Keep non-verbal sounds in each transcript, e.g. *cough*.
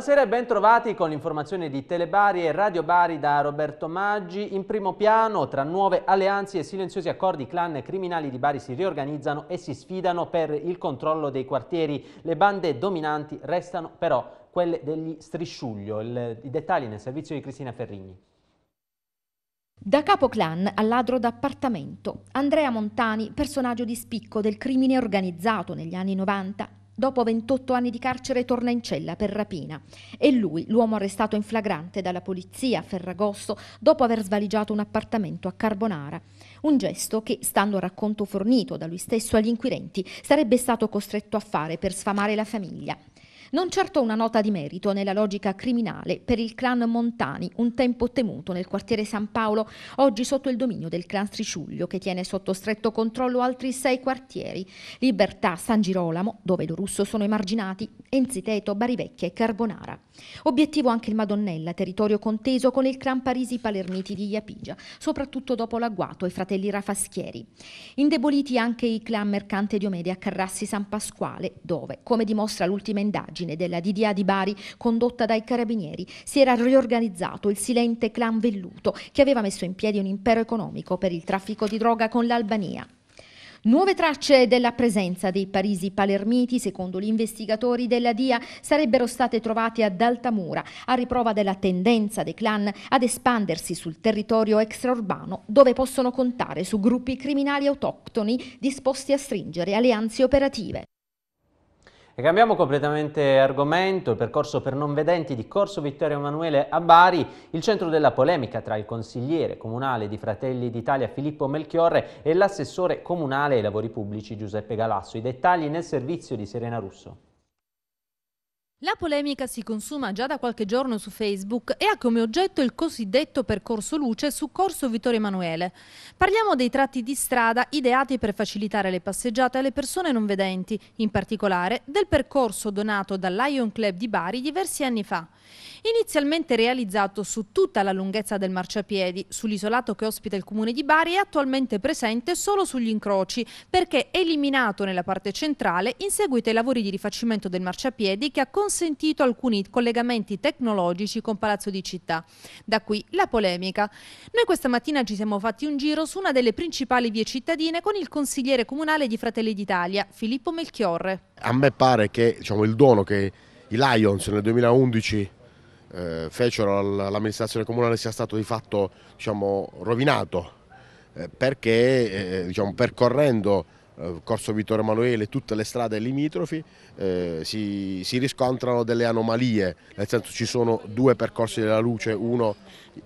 Buonasera e ben trovati con l'informazione di Telebari e Radio Bari da Roberto Maggi. In primo piano, tra nuove alleanze e silenziosi accordi, clan criminali di Bari si riorganizzano e si sfidano per il controllo dei quartieri. Le bande dominanti restano però quelle degli strisciuglio. Il, I dettagli nel servizio di Cristina Ferrigni. Da capo clan al ladro d'appartamento, Andrea Montani, personaggio di spicco del crimine organizzato negli anni 90, dopo 28 anni di carcere torna in cella per rapina. E lui, l'uomo arrestato in flagrante dalla polizia a Ferragosto dopo aver svaligiato un appartamento a Carbonara. Un gesto che, stando al racconto fornito da lui stesso agli inquirenti, sarebbe stato costretto a fare per sfamare la famiglia. Non certo una nota di merito nella logica criminale per il clan Montani, un tempo temuto nel quartiere San Paolo, oggi sotto il dominio del clan Strisciuglio che tiene sotto stretto controllo altri sei quartieri, Libertà, San Girolamo, dove lo russo sono emarginati, Enziteto, Barivecchia e Carbonara. Obiettivo anche il Madonnella, territorio conteso con il clan Parisi Palermiti di Iapigia, soprattutto dopo l'agguato e fratelli Rafaschieri. Indeboliti anche i clan Mercante Diomede a Carrassi San Pasquale, dove, come dimostra l'ultima indagine della DDA di Bari condotta dai carabinieri, si era riorganizzato il silente clan Velluto che aveva messo in piedi un impero economico per il traffico di droga con l'Albania. Nuove tracce della presenza dei Parisi palermiti, secondo gli investigatori della DIA, sarebbero state trovate ad Altamura, a riprova della tendenza dei clan ad espandersi sul territorio extraurbano, dove possono contare su gruppi criminali autoctoni disposti a stringere alleanze operative. E cambiamo completamente argomento, il percorso per non vedenti di Corso Vittorio Emanuele a Bari, il centro della polemica tra il consigliere comunale di Fratelli d'Italia Filippo Melchiorre e l'assessore comunale ai lavori pubblici Giuseppe Galasso. I dettagli nel servizio di Serena Russo. La polemica si consuma già da qualche giorno su Facebook e ha come oggetto il cosiddetto percorso luce su Corso Vittorio Emanuele. Parliamo dei tratti di strada ideati per facilitare le passeggiate alle persone non vedenti, in particolare del percorso donato dal Lion Club di Bari diversi anni fa. Inizialmente realizzato su tutta la lunghezza del marciapiedi, sull'isolato che ospita il comune di Bari è attualmente presente solo sugli incroci perché eliminato nella parte centrale in seguito ai lavori di rifacimento del marciapiedi che ha consentito alcuni collegamenti tecnologici con Palazzo di Città. Da qui la polemica. Noi questa mattina ci siamo fatti un giro su una delle principali vie cittadine con il consigliere comunale di Fratelli d'Italia, Filippo Melchiorre. A me pare che diciamo, il dono che i Lions nel 2011 eh, fecero all'amministrazione comunale sia stato di fatto diciamo, rovinato eh, perché eh, diciamo, percorrendo eh, Corso Vittorio Emanuele e tutte le strade limitrofi eh, si, si, riscontrano delle anomalie, nel senso ci sono due percorsi della luce, uno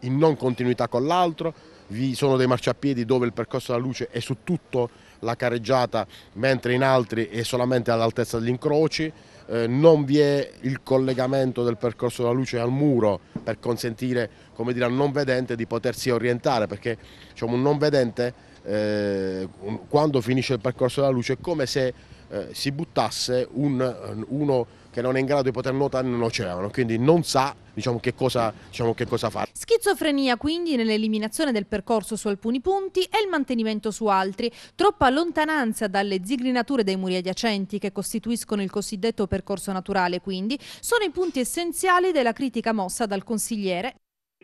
in non continuità con l'altro, vi sono dei marciapiedi dove il percorso della luce è su tutto la careggiata mentre in altri è solamente all'altezza degli incroci, eh, non vi è il collegamento del percorso della luce al muro per consentire dire, al non vedente di potersi orientare perché diciamo, un non vedente eh, quando finisce il percorso della luce è come se eh, si buttasse un, uno che non è in grado di poter nuotare in un oceano, quindi non sa diciamo, che, cosa, diciamo, che cosa fare. Schizofrenia quindi nell'eliminazione del percorso su alcuni punti e il mantenimento su altri, troppa lontananza dalle zigrinature dei muri adiacenti che costituiscono il cosiddetto percorso naturale quindi, sono i punti essenziali della critica mossa dal consigliere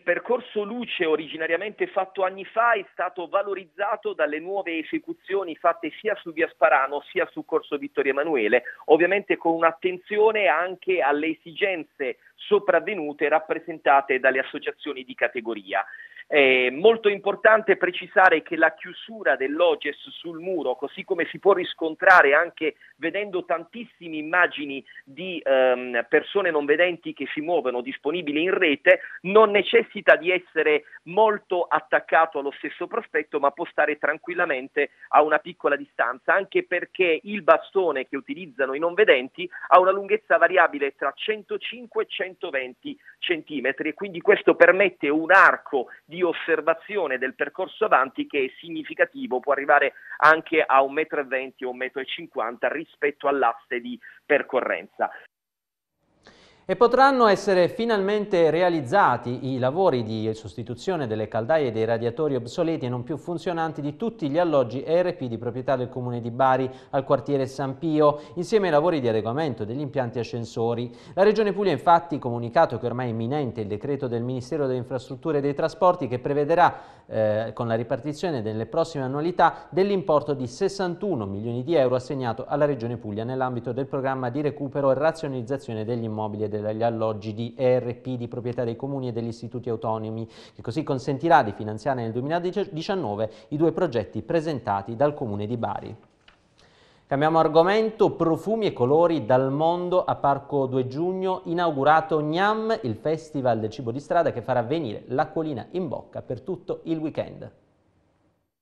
percorso luce originariamente fatto anni fa è stato valorizzato dalle nuove esecuzioni fatte sia su Via Sparano sia su Corso Vittorio Emanuele, ovviamente con un'attenzione anche alle esigenze sopravvenute rappresentate dalle associazioni di categoria. È molto importante precisare che la chiusura dell'OGES sul muro, così come si può riscontrare anche vedendo tantissime immagini di ehm, persone non vedenti che si muovono disponibili in rete, non necessita di essere molto attaccato allo stesso prospetto, ma può stare tranquillamente a una piccola distanza, anche perché il bastone che utilizzano i non vedenti ha una lunghezza variabile tra 105 e 120 centimetri e quindi questo permette un arco di di osservazione del percorso avanti che è significativo, può arrivare anche a 1,20 m o 1,50 m rispetto all'asse di percorrenza. E potranno essere finalmente realizzati i lavori di sostituzione delle caldaie e dei radiatori obsoleti e non più funzionanti di tutti gli alloggi ERP di proprietà del Comune di Bari al quartiere San Pio, insieme ai lavori di adeguamento degli impianti ascensori. La Regione Puglia ha infatti comunicato che ormai è imminente il decreto del Ministero delle Infrastrutture e dei Trasporti che prevederà eh, con la ripartizione delle prossime annualità dell'importo di 61 milioni di euro assegnato alla Regione Puglia nell'ambito del programma di recupero e razionalizzazione degli immobili e degli alloggi di ERP di proprietà dei comuni e degli istituti autonomi, che così consentirà di finanziare nel 2019 i due progetti presentati dal Comune di Bari. Cambiamo argomento, profumi e colori dal mondo a Parco 2 Giugno, inaugurato Gnam, il festival del cibo di strada che farà venire l'acquolina in bocca per tutto il weekend.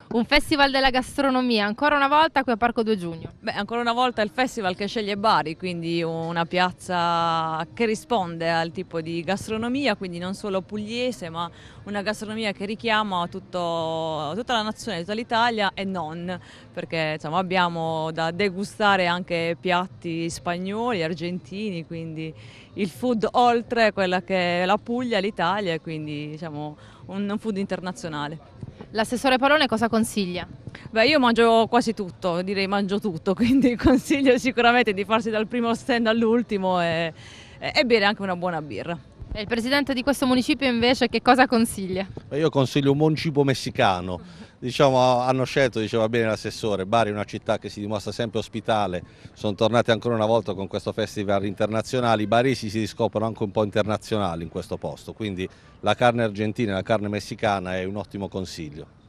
Un festival della gastronomia, ancora una volta qui a Parco 2 Giugno. Beh, ancora una volta il festival che sceglie Bari, quindi una piazza che risponde al tipo di gastronomia, quindi non solo pugliese, ma una gastronomia che richiama tutto, tutta la nazione, tutta l'Italia e non, perché insomma, abbiamo da degustare anche piatti spagnoli, argentini, quindi il food oltre quella che è la Puglia, l'Italia, quindi diciamo, un food internazionale. L'assessore Palone cosa consiglia? Beh, io mangio quasi tutto, direi mangio tutto, *laughs* quindi consiglio sicuramente di farsi dal primo stand all'ultimo e, e bere anche una buona birra. E il presidente di questo municipio invece che cosa consiglia? Io consiglio un buon cibo messicano. Diciamo, hanno scelto, diceva bene l'assessore, Bari è una città che si dimostra sempre ospitale, sono tornati ancora una volta con questo festival internazionale, i baresi si riscoprono anche un po' internazionali in questo posto, quindi la carne argentina e la carne messicana è un ottimo consiglio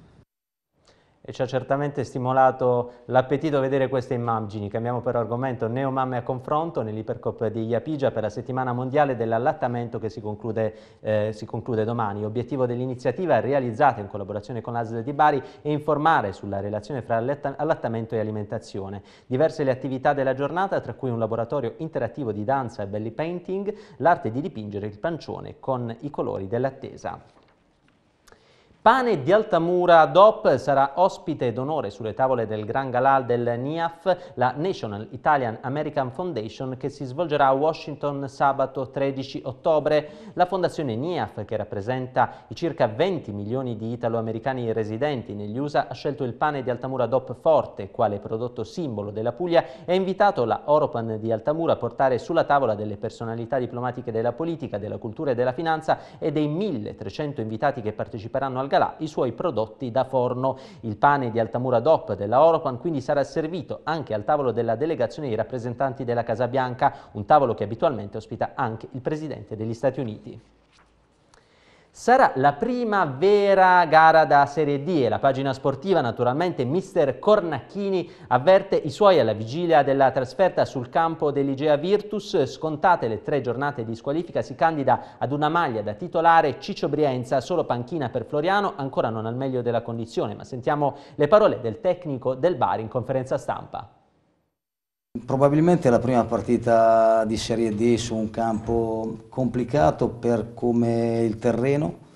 e ci ha certamente stimolato l'appetito vedere queste immagini. Cambiamo per argomento Neomamme a confronto nell'Ipercop di Iapigia per la settimana mondiale dell'allattamento che si conclude, eh, si conclude domani. Obiettivo dell'iniziativa realizzata in collaborazione con l'ASL di Bari è informare sulla relazione fra allattamento e alimentazione. Diverse le attività della giornata, tra cui un laboratorio interattivo di danza e belly painting, l'arte di dipingere il pancione con i colori dell'attesa. Pane di Altamura DOP sarà ospite d'onore sulle tavole del Gran Galà del NIAF, la National Italian American Foundation, che si svolgerà a Washington sabato 13 ottobre. La fondazione NIAF, che rappresenta i circa 20 milioni di italo-americani residenti negli USA, ha scelto il pane di Altamura DOP Forte, quale prodotto simbolo della Puglia, e ha invitato la Oropan di Altamura a portare sulla tavola delle personalità diplomatiche della politica, della cultura e della finanza e dei 1300 invitati che parteciperanno al Galà Galà i suoi prodotti da forno. Il pane di Altamura DOP della Oropan quindi sarà servito anche al tavolo della delegazione dei rappresentanti della Casa Bianca, un tavolo che abitualmente ospita anche il Presidente degli Stati Uniti. Sarà la prima vera gara da Serie D e la pagina sportiva naturalmente mister Cornacchini avverte i suoi alla vigilia della trasferta sul campo dell'Igea Virtus. Scontate le tre giornate di squalifica si candida ad una maglia da titolare Ciccio Brienza, solo panchina per Floriano, ancora non al meglio della condizione, ma sentiamo le parole del tecnico del Bari in conferenza stampa. Probabilmente la prima partita di Serie D su un campo complicato per come il terreno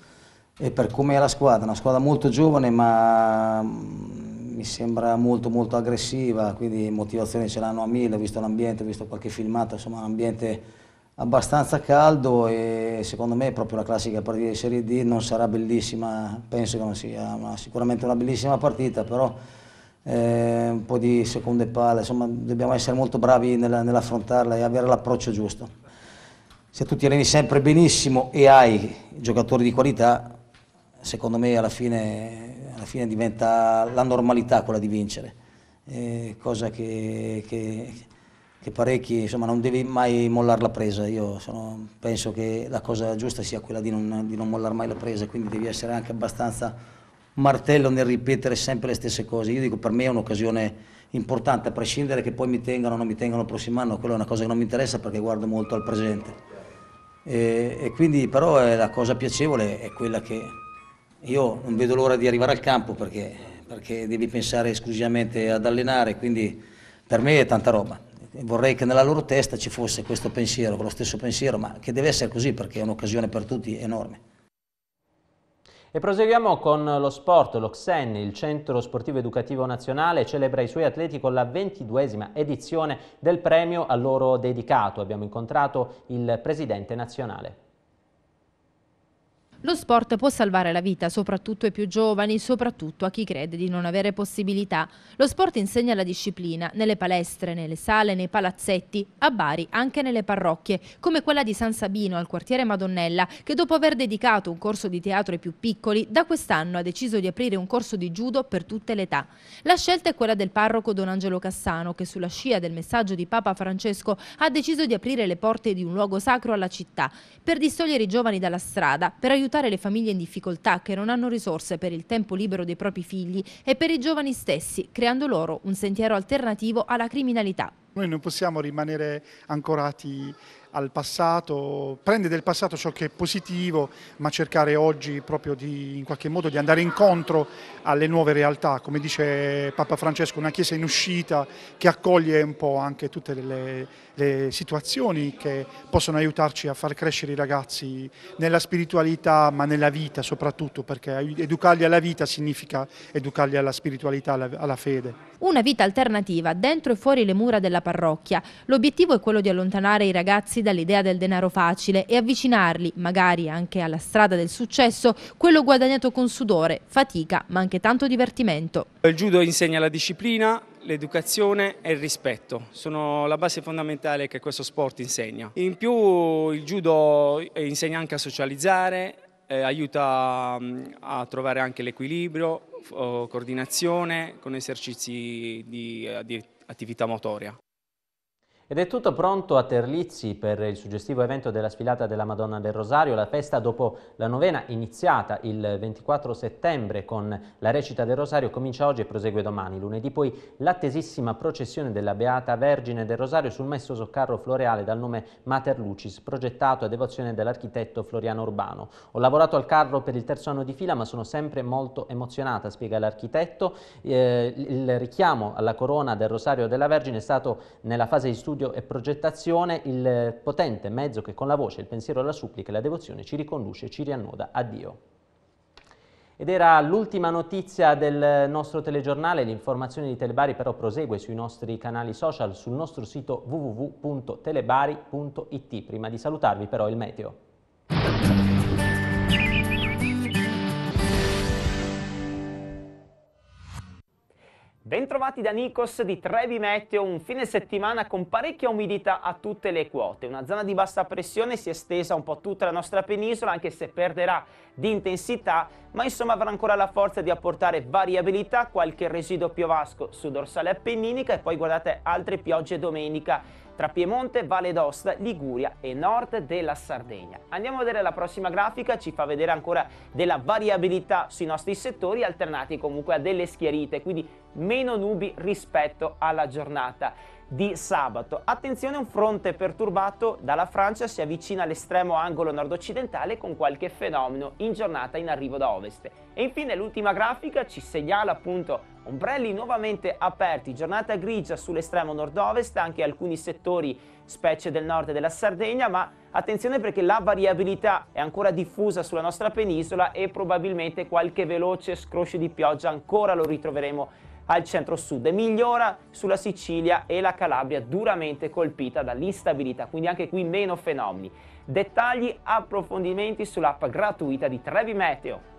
e per come è la squadra, una squadra molto giovane ma mm, mi sembra molto molto aggressiva, quindi motivazioni ce l'hanno a mille, ho visto l'ambiente, ho visto qualche filmato, insomma un ambiente abbastanza caldo e secondo me proprio la classica partita di Serie D. Non sarà bellissima, penso che non sia una, sicuramente una bellissima partita, però eh, un po' di seconde palle, insomma dobbiamo essere molto bravi nell'affrontarla e avere l'approccio giusto. Se tu ti alleni sempre benissimo e hai giocatori di qualità, secondo me alla fine, alla fine diventa la normalità quella di vincere, eh, cosa che, che, che, parecchi, insomma non devi mai mollare la presa, io sono, penso che la cosa giusta sia quella di non, di non mollare mai la presa, quindi devi essere anche abbastanza martello nel ripetere sempre le stesse cose. Io dico per me è un'occasione importante, a prescindere che poi mi tengano o non mi tengano il prossimo anno, quella è una cosa che non mi interessa perché guardo molto al presente. E, e quindi però la cosa piacevole è quella che io non vedo l'ora di arrivare al campo perché, perché devi pensare esclusivamente ad allenare, quindi per me è tanta roba. Vorrei che nella loro testa ci fosse questo pensiero, quello stesso pensiero, ma che deve essere così perché è un'occasione per tutti enorme. E proseguiamo con lo sport. L'Oxen, il Centro Sportivo Educativo Nazionale, celebra i suoi atleti con la ventiduesima edizione del premio a loro dedicato. Abbiamo incontrato il presidente nazionale. Lo sport può salvare la vita, soprattutto ai più giovani, soprattutto a chi crede di non avere possibilità. Lo sport insegna la disciplina nelle palestre, nelle sale, nei palazzetti, a Bari, anche nelle parrocchie, come quella di San Sabino al quartiere Madonnella, che dopo aver dedicato un corso di teatro ai più piccoli, da quest'anno ha deciso di aprire un corso di judo per tutte le età. La scelta è quella del parroco Don Angelo Cassano, che sulla scia del messaggio di Papa Francesco ha deciso di aprire le porte di un luogo sacro alla città, per distogliere i giovani dalla strada, per aiutare aiutare le famiglie in difficoltà che non hanno risorse per il tempo libero dei propri figli e per i giovani stessi, creando loro un sentiero alternativo alla criminalità. Noi non possiamo rimanere ancorati al passato, prendere del passato ciò che è positivo, ma cercare oggi proprio di, in qualche modo di andare incontro alle nuove realtà. Come dice Papa Francesco, una Chiesa in uscita che accoglie un po' anche tutte le, le situazioni che possono aiutarci a far crescere i ragazzi nella spiritualità, ma nella vita soprattutto, perché educarli alla vita significa educarli alla spiritualità, alla, alla fede. Una vita alternativa dentro e fuori le mura della parrocchia. L'obiettivo è quello di allontanare i ragazzi dall'idea del denaro facile e avvicinarli, magari anche alla strada del successo, quello guadagnato con sudore, fatica, ma anche tanto divertimento. Il judo insegna la disciplina, l'educazione e il rispetto. Sono la base fondamentale che questo sport insegna. In più il judo insegna anche a socializzare, eh, aiuta mm, a trovare anche l'equilibrio, coordinazione con esercizi di, di attività motoria. Ed è tutto pronto a Terlizzi per il suggestivo evento della sfilata della Madonna del Rosario, la festa dopo la novena iniziata il 24 settembre con la recita del Rosario comincia oggi e prosegue domani. Lunedì poi l'attesissima processione della Beata Vergine del Rosario sul maestoso carro floreale dal nome Mater Lucis, progettato a devozione dell'architetto Floriano Urbano. Ho lavorato al carro per il terzo anno di fila ma sono sempre molto emozionata, spiega l'architetto. Eh, il richiamo alla corona del Rosario della Vergine è stato nella fase di studio studio e progettazione il potente mezzo che con la voce, il pensiero, la supplica e la devozione ci riconduce e ci riannoda a Dio. Ed era l'ultima notizia del nostro telegiornale, l'informazione di Telebari però prosegue sui nostri canali social, sul nostro sito www.telebari.it. Prima di salutarvi però il meteo. Bentrovati da Nikos di Trevi Meteo, un fine settimana con parecchia umidità a tutte le quote. Una zona di bassa pressione si è estesa un po' tutta la nostra penisola, anche se perderà di intensità, ma insomma avrà ancora la forza di apportare variabilità, qualche residuo piovasco su dorsale appenninica e poi guardate altre piogge domenica tra Piemonte, Valle d'Osta, Liguria e nord della Sardegna. Andiamo a vedere la prossima grafica, ci fa vedere ancora della variabilità sui nostri settori alternati comunque a delle schiarite, quindi meno nubi rispetto alla giornata di sabato. Attenzione, un fronte perturbato dalla Francia si avvicina all'estremo angolo nord-occidentale con qualche fenomeno in giornata in arrivo da ovest. E infine l'ultima grafica ci segnala appunto ombrelli nuovamente aperti, giornata grigia sull'estremo nord-ovest, anche alcuni settori specie del nord della Sardegna, ma attenzione perché la variabilità è ancora diffusa sulla nostra penisola e probabilmente qualche veloce scroscio di pioggia ancora lo ritroveremo al centro-sud. Migliora sulla Sicilia e la Calabria duramente colpita dall'instabilità, quindi anche qui meno fenomeni. Dettagli, approfondimenti sull'app gratuita di Trevi Meteo.